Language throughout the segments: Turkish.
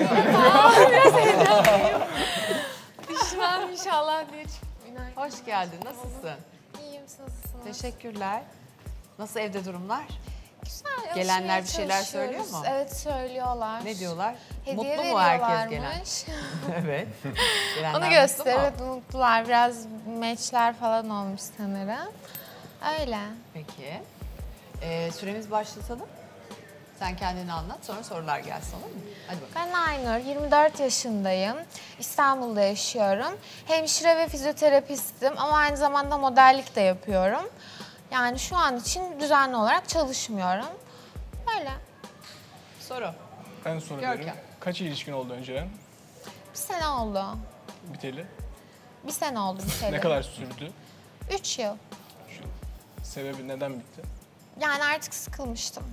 var. Düşmem inşallah diye iner. Hoş geldin. Nasılsın? İyiyim siz nasılsınız? Teşekkürler. Nasıl evde durumlar? Güzel. Gelenler bir şeyler söylüyor çalışıyoruz. mu? Evet söylüyorlar. Ne diyorlar? Hediye mutlu mu herkes gelen? veriyorlarmış. evet. Gelenler Onu mutlu mu? göster. Evet mutlular. Biraz meçler falan olmuş sanırım. Öyle. Peki. Ee, süremiz başlatalım. Sen kendini anlat sonra sorular gelsin olur mu? Hadi bakalım. Ben Aynur, 24 yaşındayım. İstanbul'da yaşıyorum. Hemşire ve fizyoterapistim ama aynı zamanda modellik de yapıyorum. Yani şu an için düzenli olarak çalışmıyorum. Böyle. Soru. Ben soruyorum. Görkem. Kaç ilişkin oldu önceden? Bir sene oldu. Biteli. Bir sene oldu bir sene. Ne kadar sürdü? Üç yıl. Sebebi neden bitti? Yani artık sıkılmıştım.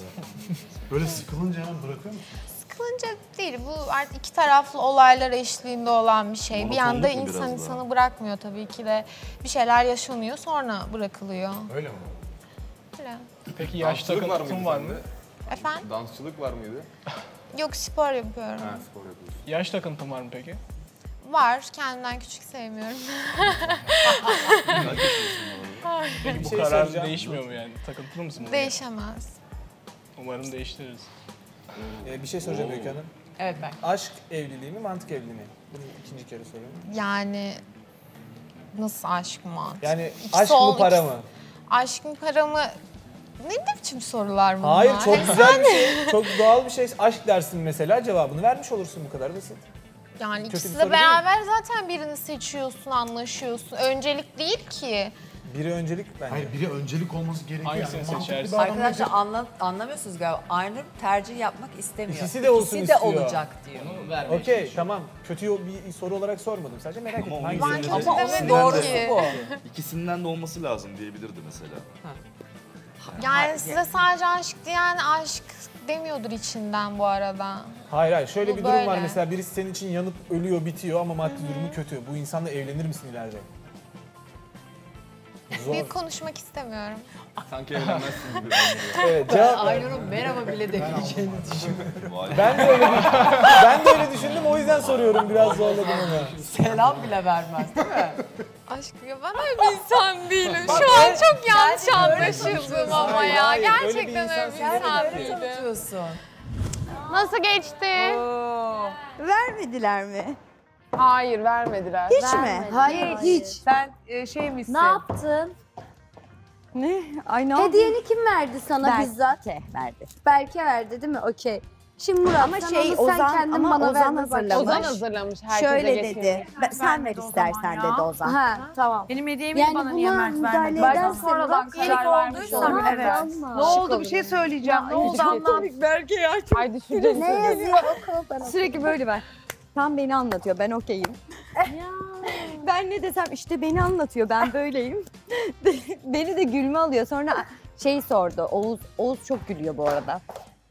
Böyle sıkılınca hemen bırakıyor musun? Sıkılınca değil. Bu artık iki taraflı olaylar eşliğinde olan bir şey. bir anda mu insan biraz insanı bırakmıyor tabii ki de. Bir şeyler yaşanıyor sonra bırakılıyor. Öyle mi? Öyle. Peki yaş Dansçılık takıntın var mı? sende? Efendim? Dansçılık var mıydı? Yok spor yapıyorum. Ha, spor yapıyorsun. Yaş takıntın var mı peki? Var. Kendimden küçük sevmiyorum. Peki bu şey karar soracağım. değişmiyor mu yani? Takıntılı mısın? buna? Değişemez. Umarım değiştiririz. Ee, bir şey soracağım Öykü Hanım. Evet ben. Aşk evliliği mi, mantık evliliği mi? Bunu ikinci kere soruyorum. Yani nasıl aşk mı? Yani İkisi aşk mı ol- para mı? Aşk mı para mı? Ne, ne biçim sorular bunlar? Hayır çok güzel bir şey. Çok doğal bir şey. Aşk dersin mesela cevabını vermiş olursun bu kadar basit. Yani Kötü bir ikisi soru de değil beraber zaten birini seçiyorsun, anlaşıyorsun. Öncelik değil ki. Biri öncelik bence. Hayır biri öncelik olması gerekiyor. Hangisini Yani mantıklı seçersin? bir adam Arkadaşlar anla, anlamıyorsunuz galiba. Aynur tercih yapmak istemiyor. İkisi de olsun İkisi de istiyor. olacak diyor. Okey tamam. Kötü yol- bir soru olarak sormadım. Sadece merak ettim. Hangisi kötü Ama onun demedim doğrusu ki. bu. İkisinden de olması lazım diyebilirdi mesela. Yani size sadece aşk diyen aşk demiyordur içinden bu arada. Hayır hayır. Şöyle Bu bir durum var böyle. mesela birisi senin için yanıp ölüyor, bitiyor ama maddi durumu kötü. Bu insanla evlenir misin ileride? Zor. Büyük konuşmak istemiyorum. Sanki evlenmezsin gibi. Evet, cevap ver. Aynur'un merhaba bile demeyeceğini düşünüyorum. Ben de öyle ben de öyle düşündüm o yüzden soruyorum biraz zorladım onu. Selam bile vermez değil mi? Aşk ya ben öyle bir insan değilim. Şu an çok yanlış anlaşıldım ama Hayır, ya. hayır, öyle bir Gerçekten insan öyle bir sen insan değilim. Nasıl geçti? Vermediler mi? Hayır vermediler. Hiç mi? Hayır hiç. Sen e, şey misin? Ne yaptın? Ne? Ay ne Hediyeni kim verdi sana Berke bizzat? verdi. Berke verdi değil mi? Okey. Şimdi Murat Ama sen şey, onu sen Ozan- kendin ama bana Ozan ver. bak. hazırlamış. Ozan hazırlamış herkese Şöyle getirmiş. dedi. "Ben- Sen ver istersen dedi Ozan. Ha tamam. Benim hediyemi Yani bana niye buna Mert müdahale vermedi? edersen Ben sonradan Murat, karar vermiş olduysa oldum. Evet. Ne oldu bir şey söyleyeceğim. Ne oldu anlat. Ay düşünce Ne yazıyor oku bana. Sürekli böyle ver. Tam beni anlatıyor. Ben okeyim. ben ne desem işte beni anlatıyor. Ben böyleyim. beni de gülme alıyor. Sonra şey sordu. Oğuz Oğuz çok gülüyor bu arada.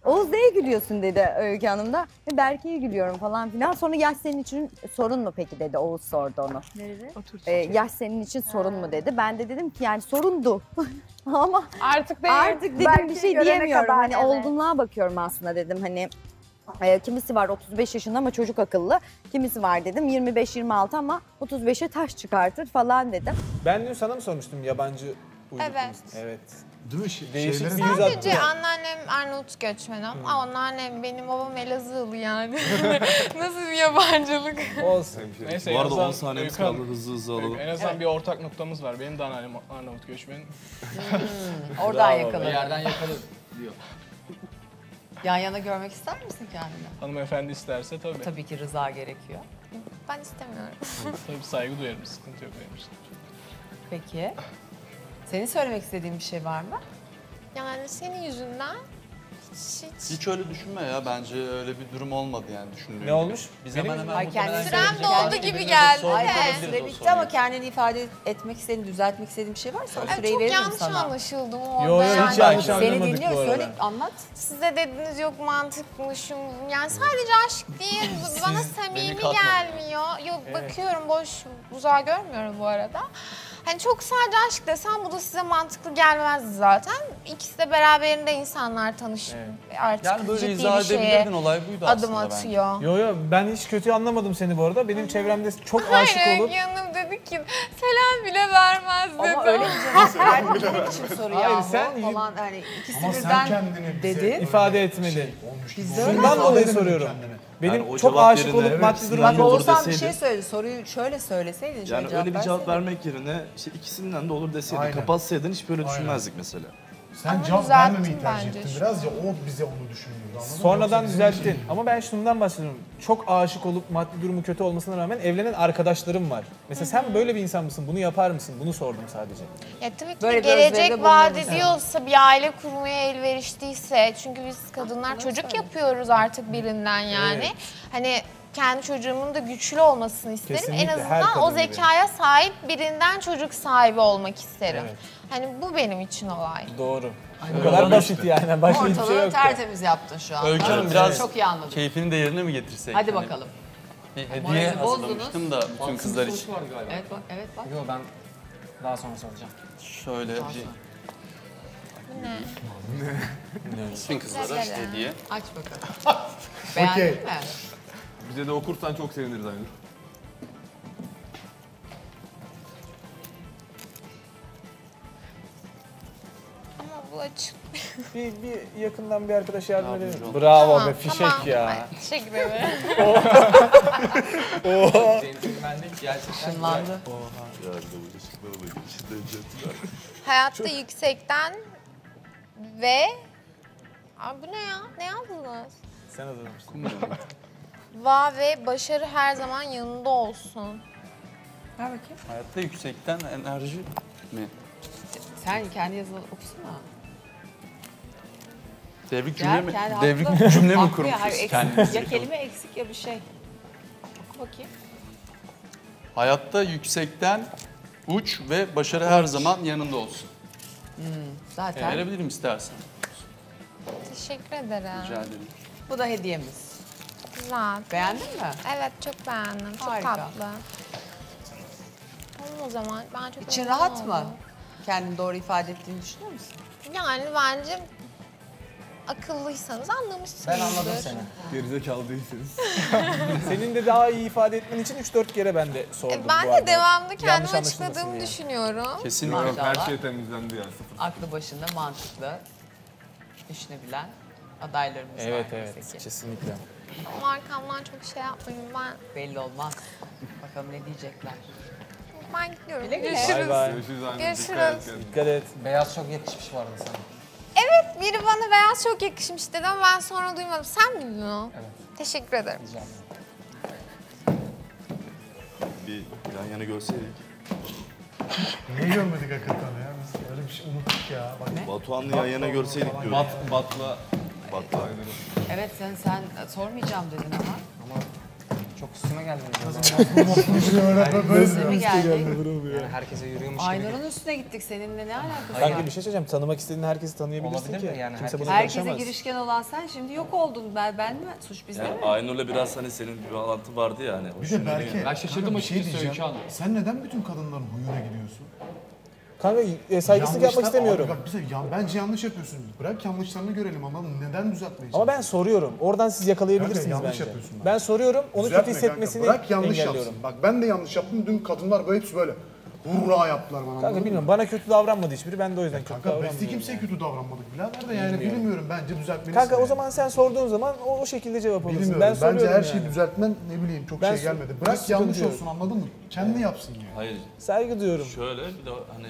Oğuz neye gülüyorsun dedi Öykü Hanım da. "E, Berke'ye gülüyorum falan filan. Sonra yaş senin için sorun mu peki dedi. Oğuz sordu onu. Nerede? E, yaş senin için sorun mu dedi. Ben de dedim ki yani sorundu. Ama Artık değil. Artık dedim bir şey diyemiyorum. Hani olgunluğa bakıyorum aslında dedim hani. E, kimisi var 35 yaşında ama çocuk akıllı. Kimisi var dedim 25-26 ama 35'e taş çıkartır falan dedim. Ben dün sana mı sormuştum yabancı uyruklu Evet. musun? Evet. Değil mi? Şey- Değişik şeylerin- bir yüz Sadece anneannem Arnavut göçmeni ama anneannem benim babam Elazığlı yani. Nasıl bir yabancılık? Olsun. Neyse Bu arada en azından 10 saniyemiz Öykü Hanım- kaldı hızlı hızlı alalım. En azından bir ortak noktamız var. Benim de anneannem Arnavut göçmeni. Oradan Bravo. yakaladım. Yerden yakaladı diyor. Yan yana görmek ister misin kendini? Hanımefendi isterse tabii. Tabii, Tabii ki rıza gerekiyor. Ben istemiyorum. saygı duyarım. Sıkıntı yok benim için. Peki. Senin söylemek istediğin bir şey var mı? Yani senin yüzünden hiç hiç... Hiç öyle düşünme ya. Bence öyle bir durum olmadı yani düşündüğün Ne olmuş? Biz Benim- hemen hemen Ay, muhtemelen kendisi- Sürem söyleyecek. doldu Kendi gibi birbirimize geldi. sorabiliriz süre bitti soruyu. ama kendini ifade etmek istediğin, düzeltmek istediğin bir şey varsa o Evet, süreyi çok veririm yanlış sana. anlaşıldım orada. Yo, yo, yani. hiç yanlış Seni anlamadık dinliyor, bu arada. söyle anlat. Size dediniz yok mantıkmışım. Yani sadece aşk değil. Bana samimi gelmiyor. Yok bakıyorum boş uzağa görmüyorum bu arada. Hani çok sadece aşk desem bu da size mantıklı gelmezdi zaten. İkisi de beraberinde insanlar tanış artık Yani böyle ciddi izah bir şeye edebilirdin olay buydu adım aslında bence. atıyor. Yo yo ben hiç kötü anlamadım seni bu arada. Benim çevremde çok aşık Hayır olup yanım dedi ki selam bile vermez dedi. Ama öyle bir verdiğin için soru Hayır, yahu sen- falan hani ikisi Ama sen birden bize dedi. ifade etmedin. Bundan İfade dolayı soruyorum. Benim Yani çok aşık olup evet, maddi durumum Bak Oğuzhan bir şey söyledi. Soruyu şöyle söyleseydin. Yani öyle bir cevap verseydin. vermek yerine işte ikisinden de olur deseydin, Aynen. kapatsaydın hiç böyle Aynen. düşünmezdik mesela. Sen Ama cevap vermemeyi tercih bence ettin biraz ya o bize onu düşündürdü anladın mı? Sonradan düzelttin. için- Ama ben şundan bahsediyorum. Çok aşık olup maddi durumu kötü olmasına rağmen evlenen arkadaşlarım var. Mesela sen böyle bir insan mısın? Bunu yapar mısın? Bunu sordum sadece. Ya tabii ki Böyle gelecek vaat ediyorsa bir aile kurmaya elverişliyse çünkü biz kadınlar çocuk yapıyoruz artık birinden yani. Hani kendi çocuğumun da güçlü olmasını isterim. Kesinlikle, en azından o kadın gibi. zekaya sahip birinden çocuk sahibi olmak isterim. Evet. Hani bu benim için olay. Doğru. Bu kadar basit yani. Başka şey Ortalığı yok. tertemiz yaptın şu an. Öykü Hanım, biraz- Çok iyi anladım. Keyfini de yerine mi getirsek? Hadi Hani bakalım. Bir hediye bozdunuz. hazırlamıştım da bütün kızlar için. Evet bak, evet bak. Yok ben daha sonra soracağım. Şöyle bir Bu ne? bütün kızlara hediye. Aç bakalım. Beğendin Okey. mi? Bize de okursan çok seviniriz Aynur. Ama bu açık. Bir, bir yakından bir arkadaş yardım edelim. Bravo Tamam, be fişek tamam. ya. Teşekkür ederim. Centilmenlik gerçekten Işınlandı. Hayatta yüksekten ve... Aa, bu ne ya? Ne yazdınız? Sen hazırlamışsın. Va ve başarı her zaman yanında olsun. Ver bakayım. Hayatta yüksekten enerji mi? Sen kendi yazını okusana. Devrik cümle mi? kendi Devrik haklı. cümle mi Haklı ya, hayır, kurmuşuz eksik- kendimize? Ya kelime eksik ya bir şey. Oku bakayım. Hayatta yüksekten uç ve başarı her zaman yanında olsun. Zaten Verebilirim istersen. Teşekkür ederim. Rica ederim. bu da hediyemiz. Güzel. Beğendin mi? Evet çok beğendim. Çok Harika. tatlı. Tamam o zaman. Ben çok İçin rahat mı? oldum. Kendini doğru ifade ettiğini düşünüyor musun? Yani bence akıllıysanız anlamışsınızdır. Ben anladım seni. Gerizekalı değilsiniz. Senin de daha iyi ifade etmen için 3-4 kere ben de sordum E, ben de devamlı kendimi açıkladığımı diye. düşünüyorum. Kesinlikle. Yok her Maşallah. şey temizlendi yani sıfır. Aklı başında mantıklı, düşünebilen adaylarımız Evet var. evet ki. kesinlikle. Ama arkamdan çok şey yapmayın. Ben Belli olmaz. Bakalım ne diyecekler. ben gidiyorum. Güle güle. Görüşürüz. Bay bay. Görüşürüz Aynur. Görüşürüz. Dikkat et. Dikkat et. Beyaz çok yakışmış bu arada sana. Evet biri bana beyaz çok yakışmış dedi ama ben sonra duymadım. Sen miydin o? Evet. Teşekkür ederim. Rica ederim. Bir yan yana görseydik. Niye görmedik hakikaten ya? Biz öyle bir şey unuttuk ya. Bak, Batuhan'la yan yana görseydik diyorum. Bat, batla. Aynur'u. Evet sen sen e, sormayacağım dedin ama. Ama çok üstüme geldin. böyle böyle Üstüne mi geldik? Yani herkese yürüyormuş gibi. Aynur'un üstüne gittik. Seninle ne alakası Kanka var? bir şey söyleyeceğim. Tanımak istediğin herkesi tanıyabilirsin Olabilir ki. de yani Kimse herkes- buna Herkese karışamaz. girişken olan sen şimdi yok oldun. Ben, ben mi? Suç bizde Yani mi? Aynur'la biraz hani senin bir bağlantı vardı ya hani. Bir de hoşuna Berke. Ben şaşırdım kanka bir şey açıkçası diyeceğim. Öykü Hanım. Sen neden bütün kadınların huyuna gidiyorsun? Kanka e, saygısızlık yapmak istemiyorum. Abi bak bize ya, bence yanlış yapıyorsun. Bırak yanlışlarını görelim ama neden düzeltmeye Ama ben soruyorum. Oradan siz yakalayabilirsiniz Kanka, yanlış bence. yapıyorsun bak. Ben soruyorum. Onu Düzeltme kötü kanka, hissetmesini Bırak yanlış yapsın. Bak ben de yanlış yaptım. Dün kadınlar böyle hepsi böyle. Hurra yaptılar bana. Kanka bilmiyorum. Bana kötü davranmadı hiçbiri. Ben de o yüzden kötü Kanka Besti davranmıyorum. kimseye yani. kötü davranmadık birader de yani Bilmiyorum. bilmiyorum bence düzeltmelisin. Kanka o yani. zaman sen sorduğun zaman o, o şekilde cevap alırsın. Bilmiyorum. Ben Bence soruyorum her şeyi yani. düzeltmen ne bileyim çok Ben şey gelmedi. Bırak yanlış olsun anladın mı? Kendi yapsın yani. Hayır. Saygı duyuyorum. Şöyle bir de hani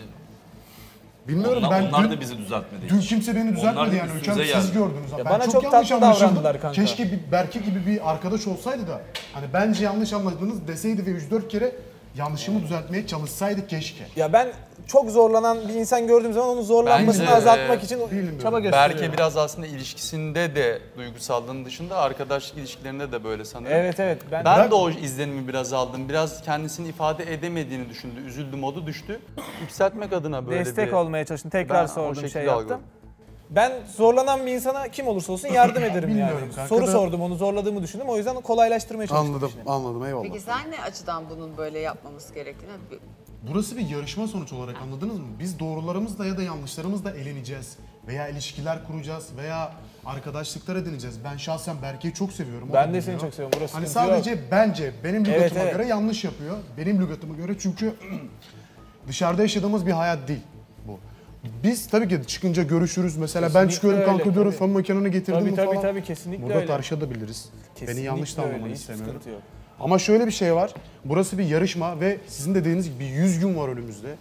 Bilmiyorum onlar, ben onlar dün, da bizi düzeltmedi. dün kimse beni düzeltmedi yani. Öykü siz gördünüz. Ya ben bana çok, çok yanlış tatlı davrandılar kanka. Keşke bir Berke gibi bir arkadaş olsaydı da hani bence yanlış anladınız deseydi ve 3-4 kere yanlışımı düzeltmeye çalışsaydık keşke. Ya ben çok zorlanan bir insan gördüğüm zaman onun zorlanmasını Bence, azaltmak e, için bilmiyorum. çaba gösteriyorum. Berke biraz aslında ilişkisinde de duygusallığın dışında arkadaşlık ilişkilerinde de böyle sanırım. Evet evet. Ben, Ben de o izlenimi biraz aldım. Biraz kendisini ifade edemediğini düşündü. Üzüldü, modu düştü. Yükseltmek adına böyle destek bir... olmaya çalıştım. Tekrar Ben sordum şey yaptım. algıladım. Ben zorlanan bir insana kim olursa olsun yardım ederim Bilmiyorum yani. kanka Soru da- sordum onu zorladığımı düşündüm. O yüzden kolaylaştırmaya çalıştım. Anladım, işini. anladım eyvallah. Peki sen ne açıdan bunun böyle yapmamız gerektiğini... Burası bir yarışma sonuç olarak anladınız mı? Biz doğrularımızla ya da yanlışlarımızla eğleneceğiz. Veya ilişkiler kuracağız veya arkadaşlıklar edineceğiz. Ben şahsen Berke'yi çok seviyorum. o Ben da de seni biliyor. çok seviyorum. Burası Hani sıkıntı yok. sadece bence benim lügatıma evet. göre yanlış yapıyor. Benim lügatıma göre çünkü dışarıda yaşadığımız bir hayat değil. Biz tabii ki çıkınca görüşürüz. Mesela ben Kesinlikle çıkıyorum öyle, kanka diyorum tabii. fön makineni getirdin Tabii mi tabii falan. tabii kesinlikle Burada öyle. tartışabiliriz. Beni yanlış da öyle, anlamanı istemiyorum. Ama şöyle bir şey var. Burası bir yarışma ve sizin de dediğiniz gibi 100 gün var önümüzde.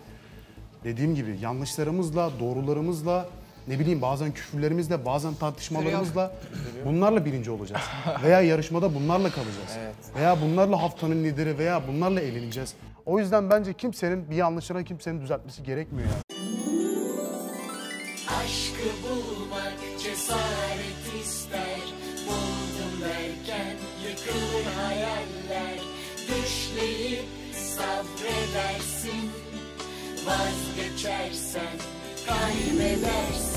Dediğim gibi yanlışlarımızla, doğrularımızla, ne bileyim bazen küfürlerimizle, bazen tartışmalarımızla bunlarla birinci olacağız. veya yarışmada bunlarla kalacağız. Veya bunlarla haftanın lideri veya bunlarla eğleneceğiz. O yüzden bence kimsenin bir yanlışına kimsenin düzeltmesi gerekmiyor yani. Cesaret ister. Buldum derken yıkılır hayaller. Düşleyip sabredersin. Vazgeçersen kaybedersin